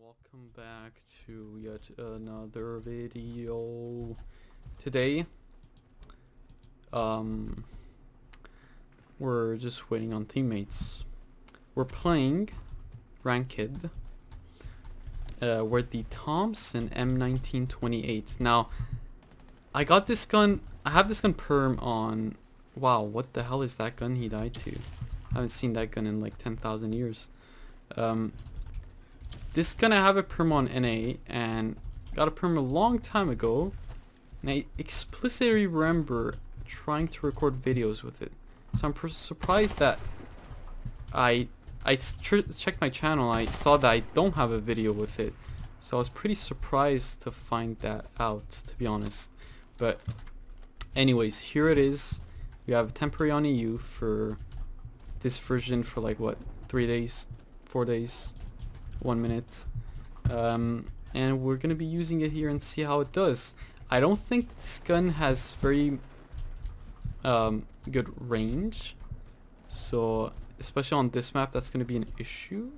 welcome back to yet another video. Today, um, we're just waiting on teammates. We're playing Ranked. Uh, we're the Thompson M1928. Now, I got this gun. I have this gun perm on. Wow, what the hell is that gun he died to? I haven't seen that gun in like 10,000 years. Um, this gun I have a perm on NA and got a perm a long time ago. And I explicitly remember trying to record videos with it. So I'm surprised that I tr- checked my channel. I saw that I don't have a video with it. So I was pretty surprised to find that out, to be honest. But anyways, here it is. We have temporary on EU for this version for like what, three days, four days, one minute. Um, and we're gonna be using it here and see how it does. I don't think this gun has very um, good range. So especially on this map that's gonna be an issue.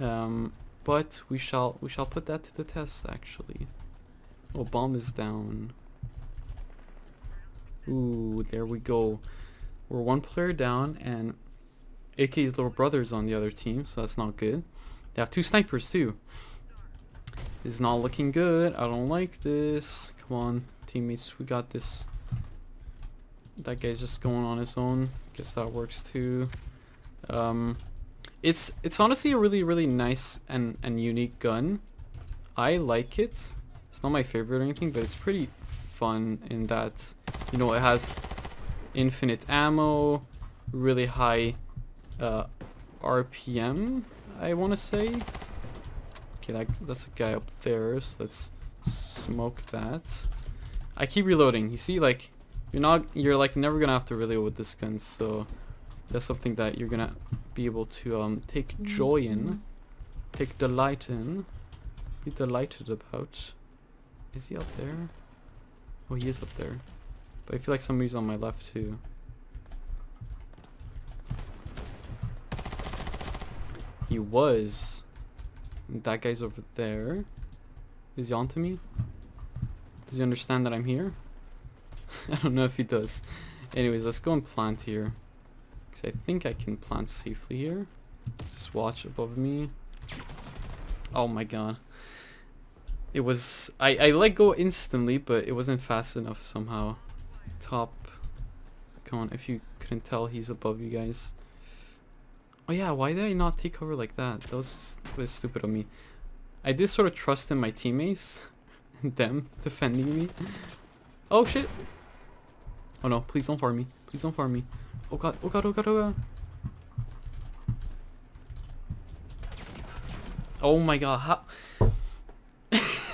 Um, but we shall we shall put that to the test actually. Oh, bomb is down. Ooh, there we go. We're one player down, and AK's little brother's on the other team, so that's not good. They have two snipers too. This is not looking good. I don't like this. Come on, teammates, we got this. That guy's just going on his own. Guess that works too. Um, it's it's honestly a really really nice and and unique gun. I like it. It's not my favorite or anything, but it's pretty fun in that you know it has infinite ammo, really high uh, RPM. I want to say. Okay, that, that's a guy up there, so let's smoke that. I keep reloading. You see, like you're not you're like never gonna have to reload with this gun, so that's something that you're gonna be able to um take joy in, take delight in, be delighted about. Is he up there? Oh, he is up there. But I feel like somebody's on my left too. He was. That guy's over there. Is he onto me? Does he understand that I'm here? I don't know if he does. Anyways, let's go and plant here. Because I think I can plant safely here. Just watch above me. Oh my god. It was... I, I let go instantly, but it wasn't fast enough somehow. Top. Come on, if you couldn't tell, he's above you guys. Oh yeah, why did I not take cover like that? That was, was stupid of me. I did sort of trust in my teammates. them defending me. Oh shit! Oh no, please don't farm me. Please don't farm me. Oh god, oh god, oh god, oh god. Oh my god, how...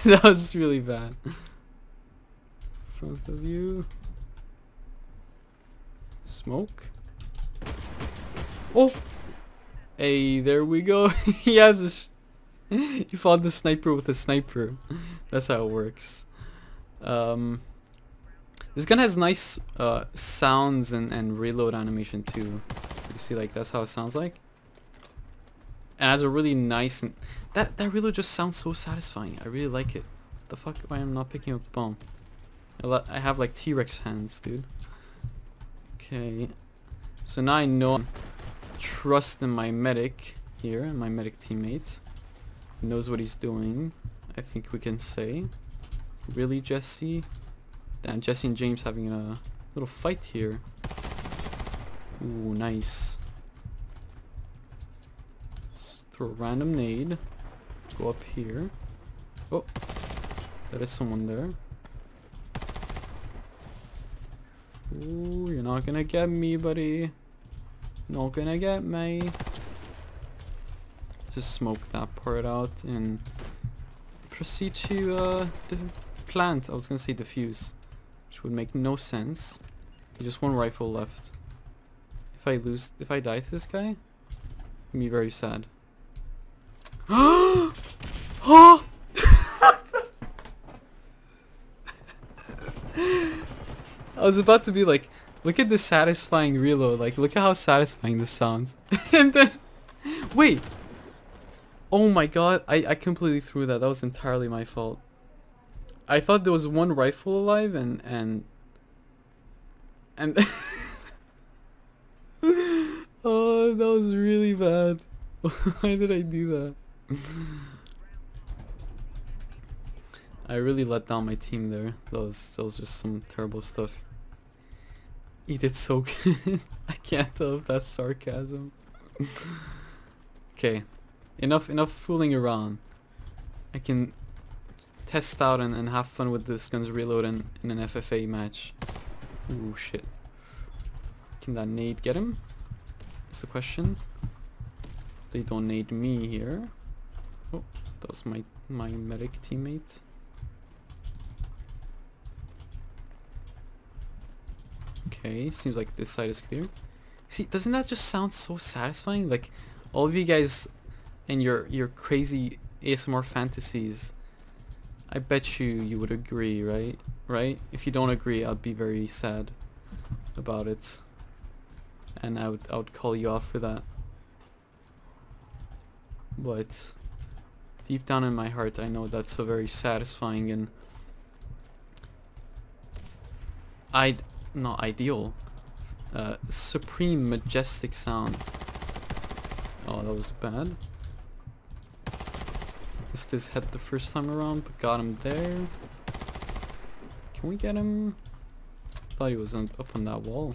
that was really bad. Front of you. Smoke. Oh! Hey, there we go. he has a You fought the sniper with a sniper. That's how it works. Um, this gun has nice uh, sounds and, and reload animation too. So you see like that's how it sounds like. And has a really nice and that that reload just sounds so satisfying. I really like it. The fuck Why am I not picking up bomb? I, have like T-Rex hands, dude. Okay. So now I know trust in my medic here, my medic teammate. He knows what he's doing. I think we can say. Really, Jesse? Damn, Jesse and James having a little fight here. Ooh, nice. Throw a random nade. Go up here. Oh, there is someone there. Ooh, you're not gonna get me, buddy. Not gonna get me. Just smoke that part out and proceed to uh, plant. I was gonna say defuse, which would make no sense. There's just one rifle left. If I lose, if I die to this guy, I'm be very sad. Oh! I was about to be like, look at the satisfying reload. Like, look at how satisfying this sounds. and then, wait. Oh my god, I, I completely threw that. That was entirely my fault. I thought there was one rifle alive and, and, and, oh, that was really bad. Why did I do that? I really let down my team there. That was, that was just some terrible stuff. You did so good. I can't tell if that's sarcasm. okay. Enough enough fooling around. I can test out and, and have fun with this guns reload in, in an FFA match. Ooh shit. Can that nade get him? Is the question. They don't nade me here. Oh, that was my my medic teammate. Okay, seems like this side is clear. See, doesn't that just sound so satisfying? Like, all of you guys and your your crazy ASMR fantasies. I bet you you would agree, right? Right? If you don't agree, I'd be very sad about it. And I would I would call you off for that. But deep down in my heart, I know that's a very satisfying and I'd not ideal. Uh, supreme majestic sound. Oh, that was bad. Missed his head the first time around, but got him there. Can we get him? Thought he was on, up on that wall.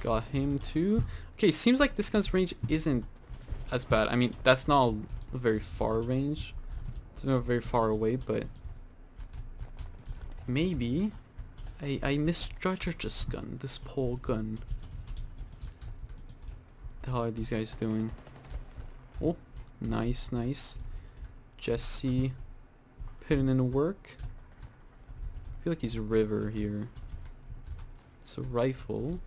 Got him too. Okay, seems like this gun's range isn't as bad. I mean, that's not a very far range. It's not very far away, but maybe I, I misjudged this gun, this pole gun. The hell are these guys doing? Oh, nice, nice. Jesse putting in work. I feel like he's a river here. It's a rifle.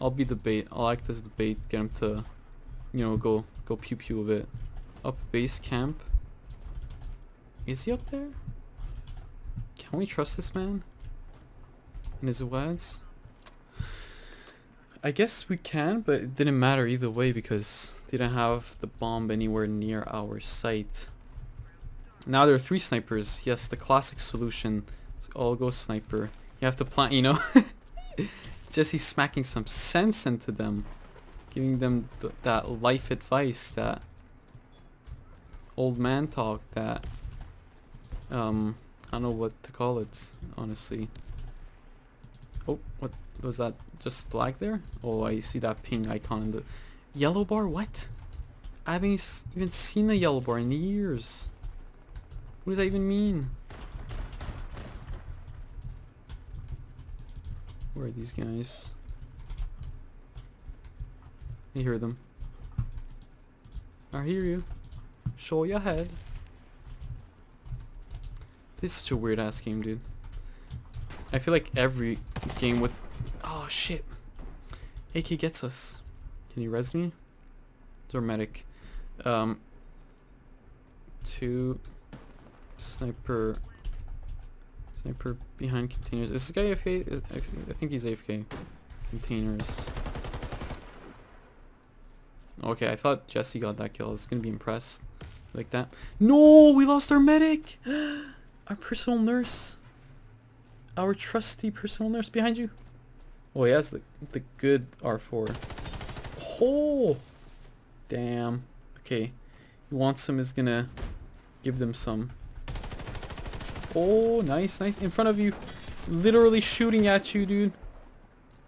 I'll be the bait. I'll act as the bait. Get him to, you know, go go pew pew a bit. Up base camp. Is he up there? Can we trust this man? And his words? I guess we can, but it didn't matter either way because they didn't have the bomb anywhere near our site. Now there are three snipers. Yes, the classic solution is all go sniper. You have to plant, you know? Jesse's smacking some sense into them. Giving them th that life advice, that old man talk, that um, I don't know what to call it, honestly. Oh, what was that? Just lag there? Oh, I see that ping icon in the... Yellow bar? What? I haven't even seen a yellow bar in years. What does that even mean? Where are these guys? I hear them. I hear you. Show your head. This is such a weird ass game, dude. I feel like every game with... Oh, shit. AK gets us. Can you res me? Medic. Um, two... Sniper... Sniper behind containers. Is this guy AFK? I think he's AFK. Containers. Okay, I thought Jesse got that kill. I was gonna be impressed. Like that. No! We lost our medic! Our personal nurse. Our trusty personal nurse behind you. Oh, he has the, the good R4. Oh! Damn. Okay. He wants some is gonna give them some. Oh, nice, nice. In front of you. Literally shooting at you, dude.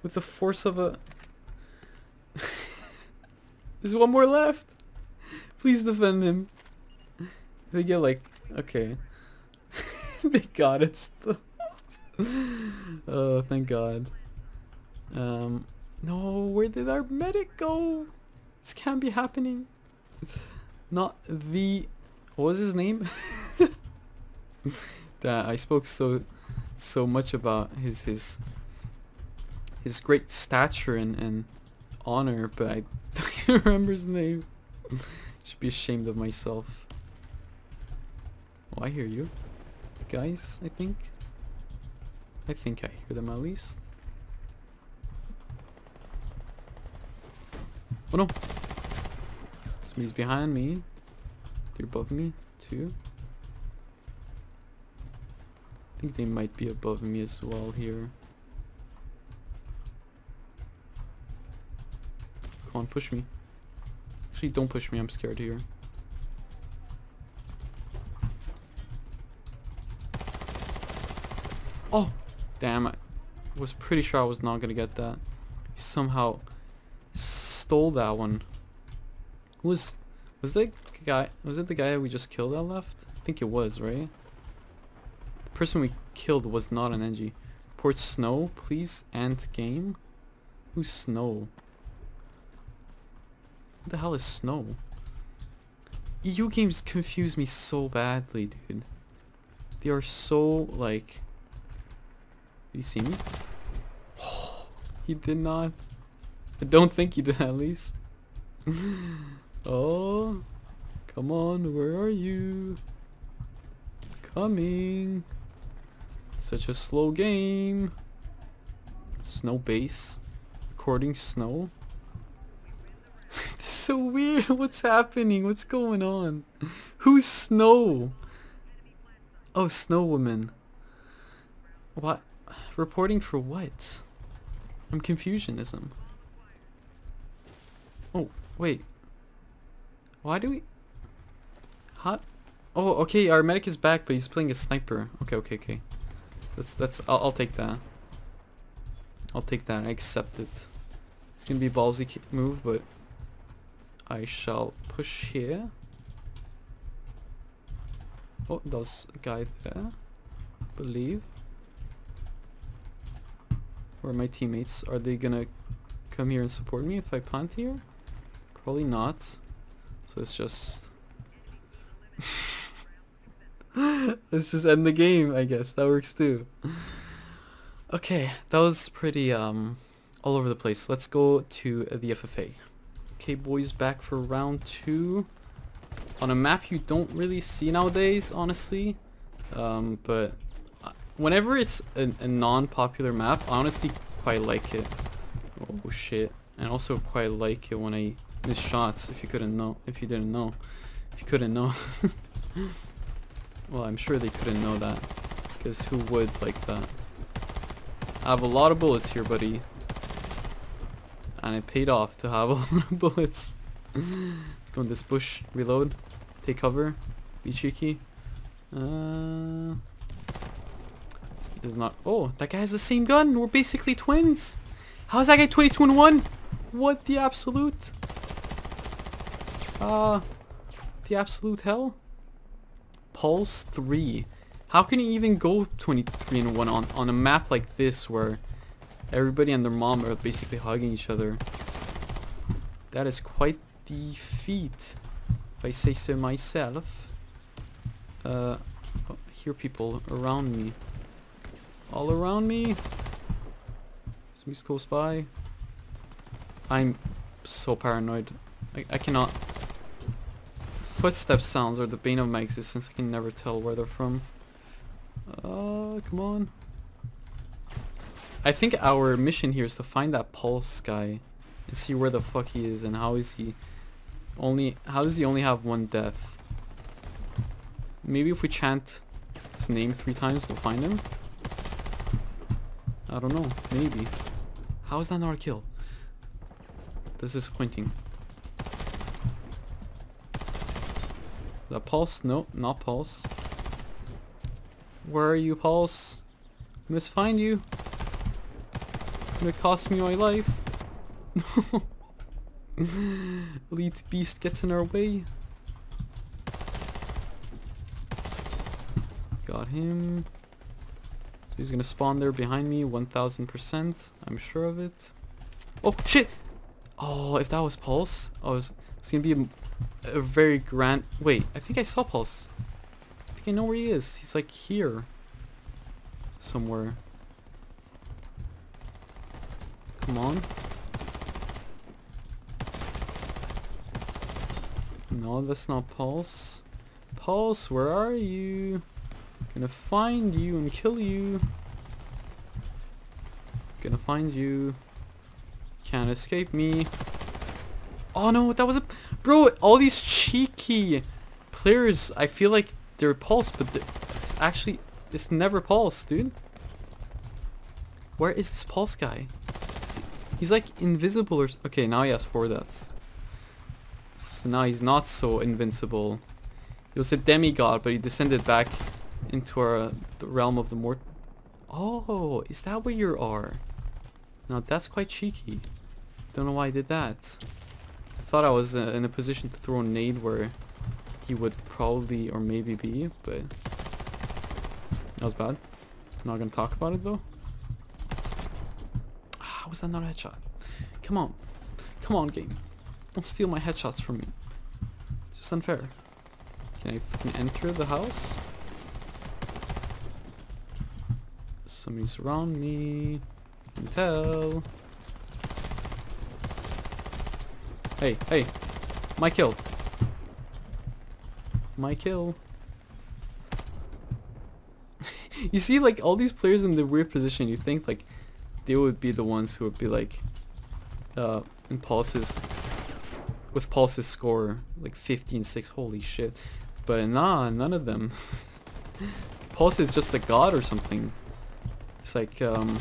With the force of a... There's one more left. Please defend him. They get like... Okay. thank God it's the Oh, thank God. Um, no, where did our medic go? This can't be happening. Not the... What was his name? that I spoke so so much about his his his great stature and, and honor, but I don't remember his name. Should be ashamed of myself. Oh, I hear you. guys, I think. I think I hear them at least. Oh no! Somebody's behind me. They're above me, too. I think they might be above me as well here. Come on, push me. Actually, don't push me, I'm scared here. Oh! Damn, I was pretty sure I was not gonna get that. He somehow stole that one. Who was... Was that guy... Was it the guy we just killed that left? I think it was, right? Person we killed was not an NG. Port Snow, please, and game? Who's Snow? What the hell is Snow? EU games confuse me so badly, dude. They are so, like... Do You see me? Oh, he did not. I don't think he did, at least. oh, come on, where are you? Coming. Such a slow game. Snow base. Recording snow. this is so weird. What's happening? What's going on? Who's Snow? Oh, Snow Woman. What? Reporting for what? I'm confusionism. Oh, wait. Why do we... Hot? Oh, okay, our medic is back, but he's playing a sniper. Okay, okay, okay. That's, that's, I'll, I'll take that. I'll take that, I accept it. It's gonna be a ballsy move, but I shall push here. Oh, there's a guy there. Believe. Where are my teammates? Are they gonna come here and support me if I plant here? Probably not. So it's just... Let's just end the game, I guess. That works too. Okay, that was pretty um all over the place. Let's go to the FFA. Okay, boys, back for round two. On a map you don't really see nowadays, honestly. Um, but whenever it's a, a non-popular map, I honestly quite like it. Oh shit. And also quite like it when I miss shots, if you couldn't know. If you didn't know. If you couldn't know. well, I'm sure they couldn't know that. Because who would like that? I have a lot of bullets here, buddy. And it paid off to have a lot of bullets. go in this bush, reload, take cover, be cheeky. Uh, does not. Oh, that guy has the same gun. We're basically twins. How's that guy 22 and 1? What the absolute? Uh, the absolute hell? Pulse 3. How can you even go 23 and 1 on, on a map like this where everybody and their mom are basically hugging each other? That is quite the feat, if I say so myself. Uh, oh, I hear people around me all around me. Somebody's close by. I'm so paranoid. I, I cannot... Footstep sounds are the bane of my existence. I can never tell where they're from. Uh, come on. I think our mission here is to find that pulse guy and see where the fuck he is and how is he only how does he only have one death? Maybe if we chant his name three times we'll find him. I don't know. Maybe. How is that not a kill? This is disappointing. The pulse? No, not pulse. Where are you, pulse? I must find you. It cost me my life. Elite beast gets in our way. Got him. He's gonna spawn there behind me, 1000%. I'm sure of it. Oh, shit! Oh, if that was Pulse, oh, it's, it's gonna be a, very grand... Wait, I think I saw Pulse. I think I know where he is. He's like here. Somewhere. Come on. No, that's not Pulse. Pulse, where are you? Gonna find you and kill you. Gonna find you. Can't escape me. Oh no, that was a... Bro, all these cheeky players, I feel like they're pulse, but they're, it's actually... It's never pulse, dude. Where is this pulse guy? He- he's like invisible or... Okay, now he has four deaths. So now he's not so invincible. He was a demigod, but he descended back into our, uh, the realm of the mort... Oh, is that where you are? Now that's quite cheeky. Don't know why I did that. I thought I was uh, in a position to throw a nade where he would probably or maybe be, but that was bad. not gonna talk about it though. Ah, was that not a headshot? Come on. Come on, game. Don't steal my headshots from me. It's just unfair. Can I fucking enter the house? Somebody's around me. Tell. Hey, hey. My kill. My kill. you see, like, all these players in the weird position, you think, like, they would be the ones who would be, like, uh, in Pulse's, with Pulse's score, like, 15-6, holy shit. But nah, none of them. Pulse is just a god or something. It's like, um,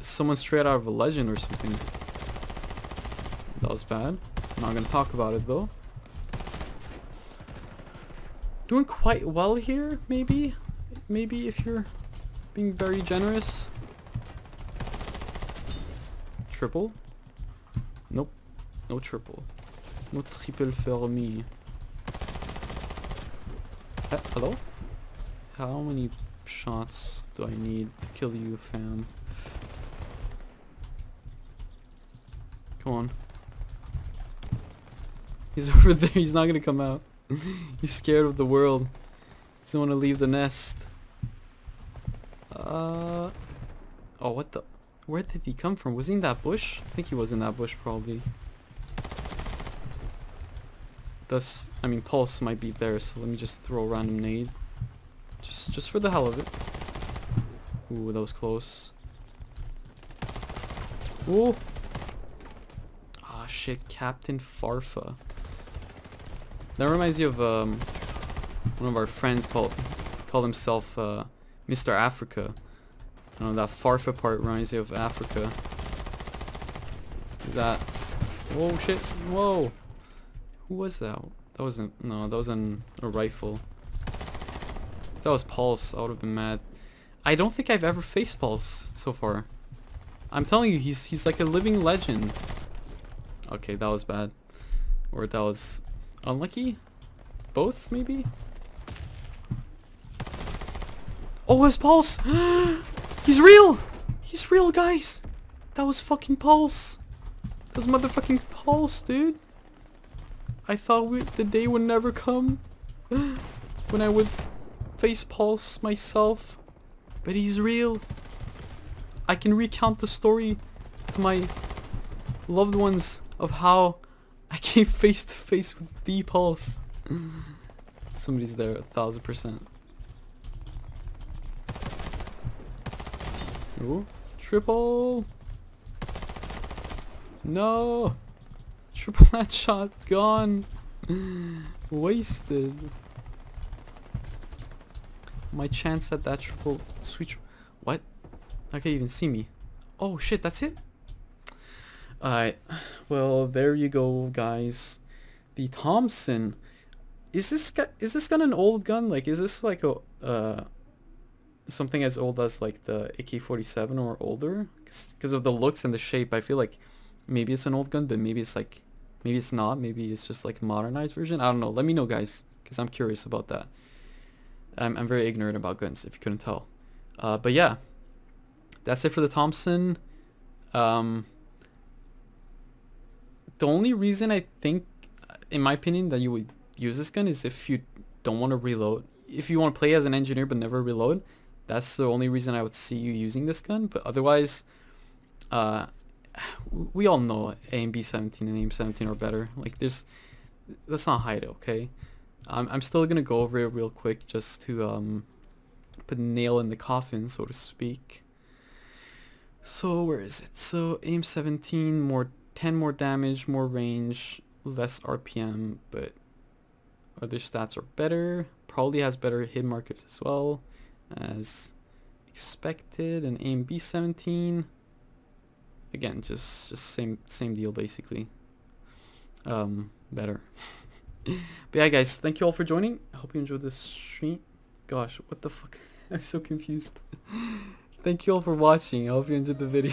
someone straight out of a legend or something. That was bad. I'm not gonna talk about it though. Doing quite well here, maybe? Maybe if you're being very generous. Triple? Nope. No triple. No triple for me. Uh, hello? How many shots do I need to kill you, fam? Come on. He's over there. He's not gonna come out. He's scared of the world. He Doesn't want to leave the nest. Uh. Oh, what the? Where did he come from? Was he in that bush? I think he was in that bush, probably. Thus, I mean, Pulse might be there, so let me just throw a random nade. Just, just for the hell of it. Ooh, that was close. Ooh. Ah, shit, Captain Farfa. That reminds you of um, one of our friends called called himself uh, Mr. Africa. I don't know that Farfa part reminds you of Africa. Is that? Whoa, shit! Whoa! Who was that? That wasn't. No, that wasn't a rifle. That was Pulse. I would have been mad. I don't think I've ever faced Pulse so far. I'm telling you, he's he's like a living legend. Okay, that was bad. Or that was unlucky? Both, maybe? Oh, it's Pulse! He's real! He's real, guys! That was fucking Pulse! That was motherfucking Pulse, dude! I thought we, the day would never come when I would face Pulse myself. But he's real. I can recount the story to my loved ones of how I came face to face with the Pulse. Somebody's there, a thousand percent. Ooh, triple. No, triple that shot gone. Wasted. My chance at that triple switch. What? I can't even see me. Oh shit, that's it? Alright. Well, there you go, guys. The Thompson. Is this is this gun an old gun? Like, is this like a uh something as old as like the AK-47 or older? Because of the looks and the shape, I feel like maybe it's an old gun, but maybe it's like maybe it's not. Maybe it's just like modernized version. I don't know. Let me know, guys, because I'm curious about that. I'm I'm very ignorant about guns, if you couldn't tell. Uh, but yeah, that's it for the Thompson. Um, the only reason I think, in my opinion, that you would use this gun is if you don't want to reload. If you want to play as an engineer but never reload, that's the only reason I would see you using this gun. But otherwise, uh, we all know AMB 17 and AM 17 are better. Like there's, let's not hide it, okay? I'm, I'm still gonna go over it real quick just to um, put a nail in the coffin, so to speak. So where is it? So AM 17, more 10 more damage, more range, less RPM, but other stats are better. Probably has better hit markers as well as expected. And AMB 17. Again, just just same same deal basically. Um, better. but yeah, guys, thank you all for joining. I hope you enjoyed this stream. Gosh, what the fuck? I'm so confused. thank you all for watching. I hope you enjoyed the video.